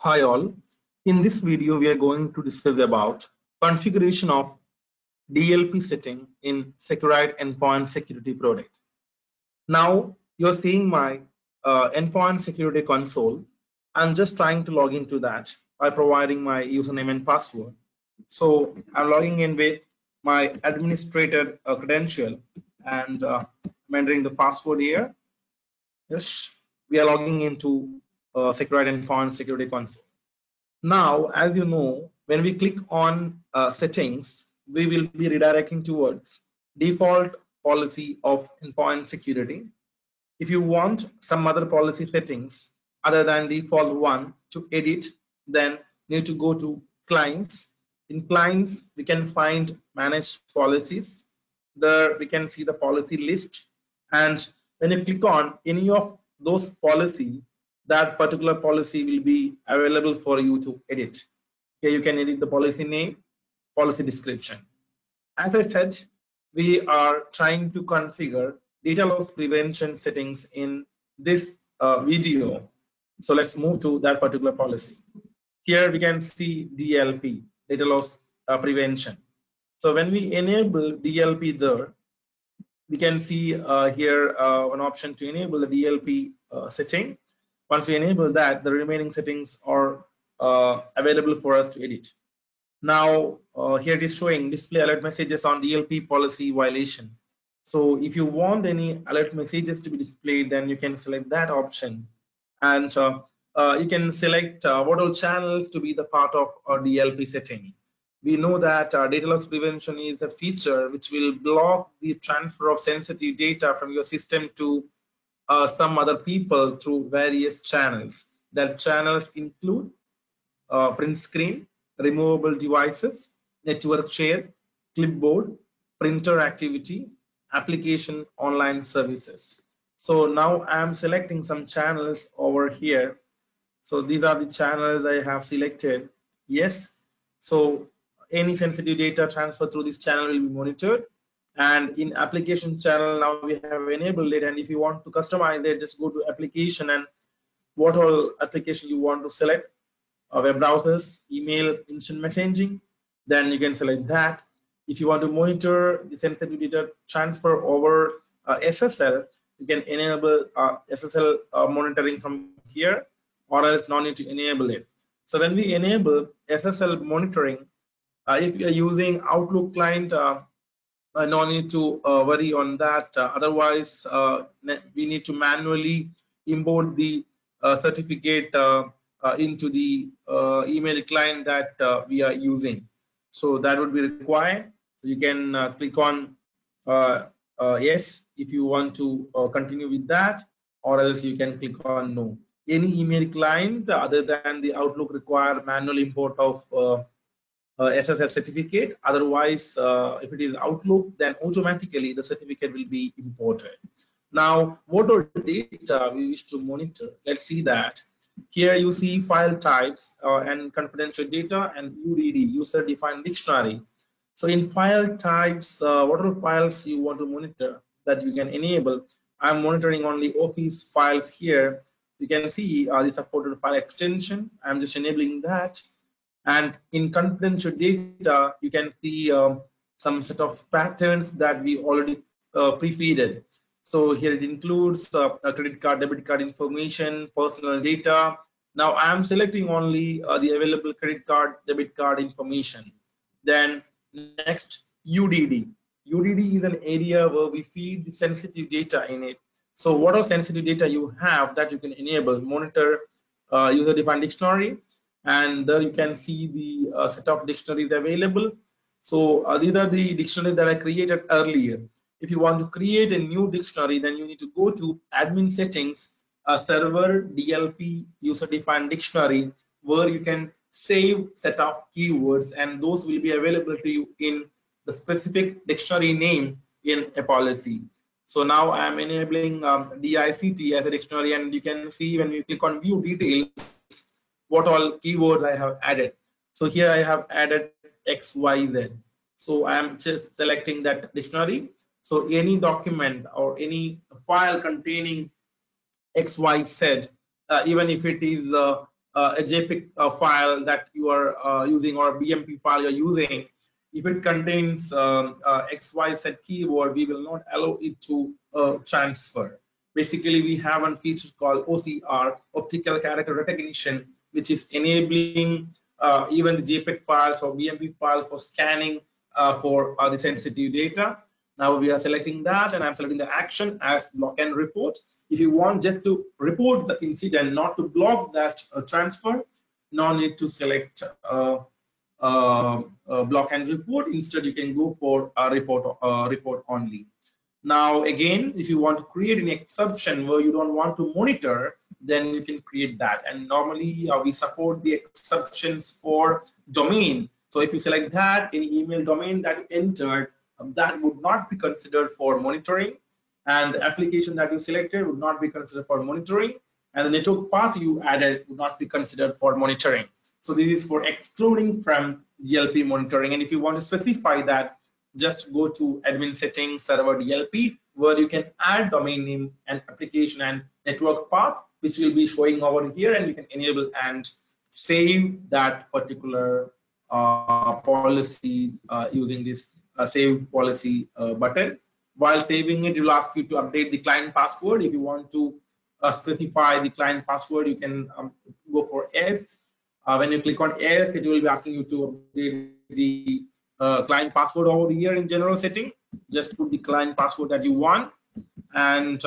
Hi all. In this video, we are going to discuss about configuration of DLP setting in Seqrite Endpoint Security product. Now you're seeing my uh, Endpoint Security console. I'm just trying to log into that by providing my username and password. So I'm logging in with my administrator uh, credential and uh, I'm entering the password here. Yes, we are logging into uh, Seqrite Endpoint Security Console. Now, as you know, when we click on uh, settings, we will be redirecting towards default policy of endpoint security. If you want some other policy settings other than default one to edit, then you need to go to clients. In clients, we can find manage policies. There we can see the policy list. And when you click on any of those policy, that particular policy will be available for you to edit. Here you can edit the policy name, policy description. As I said, we are trying to configure data loss prevention settings in this uh, video. So let's move to that particular policy. Here we can see DLP, data loss uh, prevention. So when we enable DLP there, we can see uh, here uh, an option to enable the DLP uh, setting once we enable that, the remaining settings are uh, available for us to edit. Now, uh, here it is showing display alert messages on DLP policy violation. So if you want any alert messages to be displayed, then you can select that option. And uh, uh you can select uh, what all channels to be the part of our DLP setting. We know that uh, data loss prevention is a feature which will block the transfer of sensitive data from your system to uh, some other people through various channels. That channels include uh, print screen, removable devices, network share, clipboard, printer activity, application online services. So now I'm selecting some channels over here. So these are the channels I have selected. Yes. So any sensitive data transfer through this channel will be monitored and in application channel now we have enabled it. And if you want to customize it just go to application and what all application you want to select. Uh, web browsers email instant messaging then you can select that. If you want to monitor the sensitive data transfer over uh, SSL you can enable uh, SSL uh, monitoring from here or else no need to enable it. So when we enable SSL monitoring uh, if you are using Outlook client uh, uh, no need to uh, worry on that. Uh, otherwise, we need to manually import the certificate into the email client that we are using. So that would be required. So you can click on yes if you want to continue with that, or else you can click on no any email client other than the Outlook require manual import of uh, uh, SSL certificate. Otherwise, uh, if it is Outlook, then automatically the certificate will be imported. Now, what are data we wish to monitor? Let's see that. Here you see file types uh, and confidential data and UDD, user defined dictionary. So in file types, uh, what are files you want to monitor that you can enable? I'm monitoring only Office files here. You can see uh, the supported file extension. I'm just enabling that. And in confidential data, you can see um, some set of patterns that we already uh, pre-feeded. So here it includes uh, credit card, debit card information, personal data. Now I'm selecting only uh, the available credit card, debit card information. Then next, UDD. UDD is an area where we feed the sensitive data in it. So what are sensitive data you have that you can enable? Monitor uh, user-defined dictionary, and there you can see the uh, set of dictionaries available. So uh, these are the dictionaries that I created earlier. If you want to create a new dictionary, then you need to go to admin settings, server DLP user defined dictionary, where you can save set of keywords and those will be available to you in the specific dictionary name in a policy. So now I'm enabling um, DICT as a dictionary and you can see when you click on view details, what all keywords I have added. So here I have added X, Y, Z. So I'm just selecting that dictionary. So any document or any file containing X, Y, Z, uh, even if it is uh, uh, a JPEG file that you are uh, using or a BMP file you're using, if it contains um, uh, XYZ keyword, we will not allow it to uh, transfer. Basically, we have one feature called OCR, optical character recognition, which is enabling uh, even the JPEG files or BMP files for scanning uh, for uh, the sensitive data. Now we are selecting that and I'm selecting the action as block and report. If you want just to report the incident, not to block that uh, transfer, no need to select uh, uh, block and report. Instead, you can go for a report, report only. Now, again, if you want to create an exception where you don't want to monitor, then you can create that. And normally uh, we support the exceptions for domain. So if you select that, any email domain that you entered, um, that would not be considered for monitoring. And the application that you selected would not be considered for monitoring. And the network path you added would not be considered for monitoring. So this is for excluding from DLP monitoring. And if you want to specify that, just go to admin settings server DLP where you can add domain name and application and network path which will be showing over here and you can enable and save that particular uh, policy uh, using this uh, save policy uh, button. While saving it, it will ask you to update the client password. If you want to uh, specify the client password, you can um, go for S. Uh, when you click on S, it will be asking you to update the client password over here in general setting. Just put the client password that you want and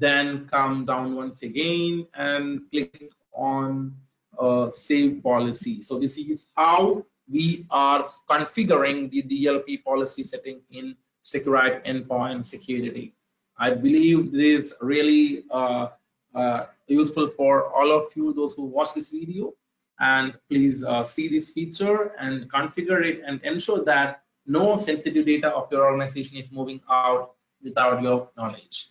then come down once again and click on uh, save policy. So this is how we are configuring the DLP policy setting in Seqrite Endpoint Security. I believe this is really uh, uh, useful for all of you, those who watch this video. And please uh, see this feature and configure it and ensure that no sensitive data of your organization is moving out without your knowledge.